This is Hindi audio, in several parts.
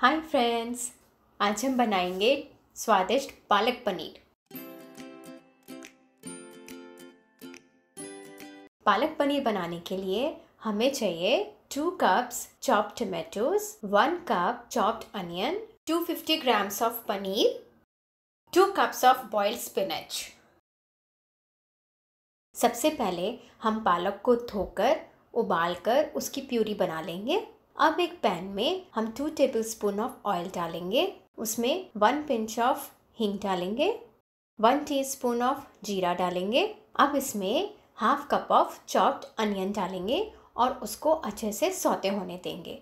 हाय फ्रेंड्स, आज हम बनाएँगे स्वादिष्ट पालक पनीर। पालक पनीर बनाने के लिए हमें चाहिए two cups chopped tomatoes one cup chopped onion 250 grams of paneer two cups of boiled spinach सबसे पहले हम पालक को धोकर, उबालकर उसकी प्यूरी बना लेंगे। अब एक पैन में हम two tablespoon of oil डालेंगे। उसमें वन पिंच ऑफ़ हींग डालेंगे। वन टीस्पून ऑफ़ जीरा डालेंगे। अब इसमें half cup of chopped onion डालेंगे और उसको अच्छे से सौते होने देंगे।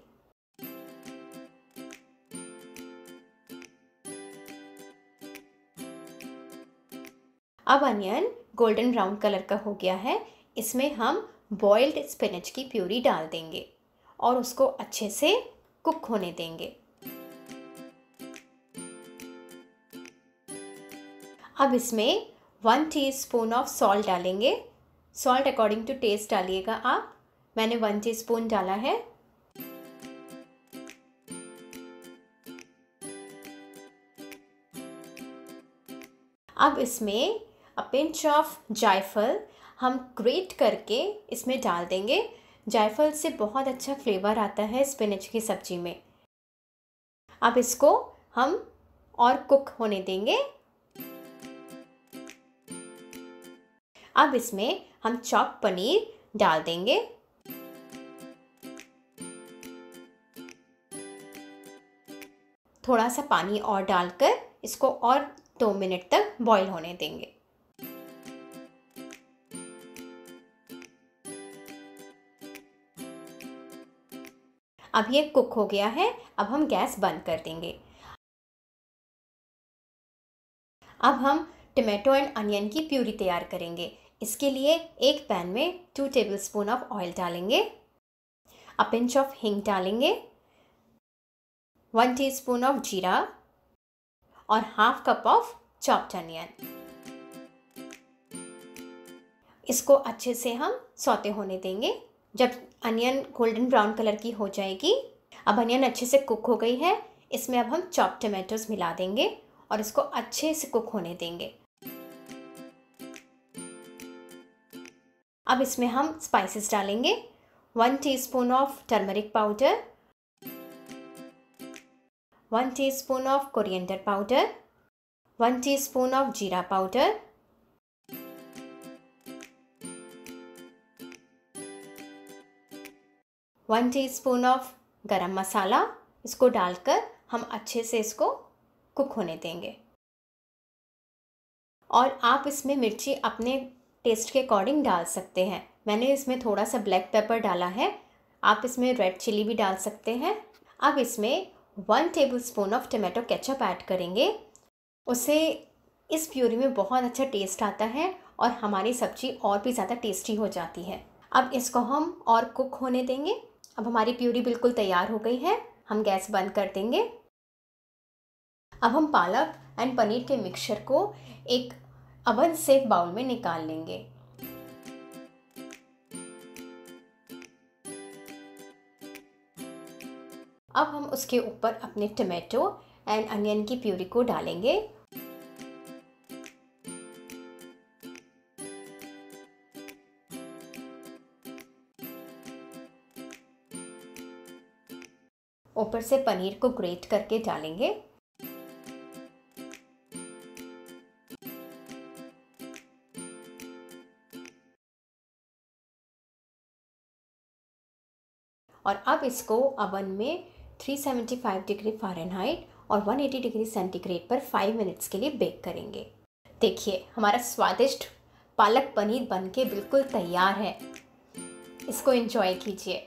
अब अनियन गोल्डन ब्राउन कलर का हो गया है। इसमें हम बॉइल्ड स्पिनच की प्यूरी डाल देंगे। और उसको अच्छे से कुक होने देंगे। अब इसमें वन टीस्पून ऑफ़ सॉल्ट डालेंगे। सॉल्ट अकॉर्डिंग टू टेस्ट डालिएगा आप। मैंने वन टीस्पून डाला है। अब इसमें अ पिंच ऑफ़ जायफल हम ग्रेट करके इसमें डाल देंगे। जायफल से बहुत अच्छा फ्लेवर आता है स्पिनच की सब्ज़ी में। अब इसको हम और कुक होने देंगे। अब इसमें हम चॉप पनीर डाल देंगे। थोड़ा सा पानी और डालकर इसको और दो मिनट तक बॉईल होने देंगे। अब ये कुक हो गया है, अब हम गैस बंद कर देंगे। अब हम टमाटो एंड अनियन की प्यूरी तैयार करेंगे। इसके लिए एक पैन में two tablespoon of oil डालेंगे। अ पिंच ऑफ़ हिंग डालेंगे। One teaspoon of jeera. और half cup of chopped onion इसको अच्छे से हम सौते होने देंगे। जब अनियन गोल्डन ब्राउन कलर की हो जाएगी। अब अनियन अच्छे से कुक हो गई है। इसमें अब हम चॉप टमाटोज मिला देंगे और इसको अच्छे से कुक होने देंगे। अब इसमें हम स्पाइसेस डालेंगे। One teaspoon of turmeric powder one teaspoon of coriander powder one teaspoon of jeera powder one teaspoon of garam masala, इसको डालकर हम अच्छे से इसको कुक होने देंगे। और आप इसमें मिर्ची अपने टेस्ट के अकॉर्डिंग डाल सकते हैं। मैंने इसमें थोड़ा सा ब्लैक पेपर डाला है। आप इसमें रेड चिली भी डाल सकते हैं। अब इसमें one tablespoon of tomato ketchup add करेंगे। उससे इस प्यूरी में बहुत अच्छा टेस्ट आता है और हमारी सब्ज़ी और भी ज़्यादा टेस्टी हो जाती है। अब इसको हम और कुक होने देंगे। अब हमारी प्यूरी बिल्कुल तैयार हो गई है। हम गैस बंद कर देंगे। अब हम पालक एंड पनीर के मिक्सचर को एक अवन सेफ़ बाउल में निकाल लेंगे। अब हम उसके ऊपर अपने टमाटो एंड अनियन की प्यूरी को डालेंगे। ऊपर से पनीर को ग्रेट करके डालेंगे। और अब इसको अवन में 375 डिग्री फ़ारेनहाइट और 180 डिग्री सेंटीग्रेड पर 5 मिनट्स के लिए बेक करेंगे। देखिए, हमारा स्वादिष्ट पालक पनीर बनके बिल्कुल तैयार है। इसको एंजॉय कीजिए।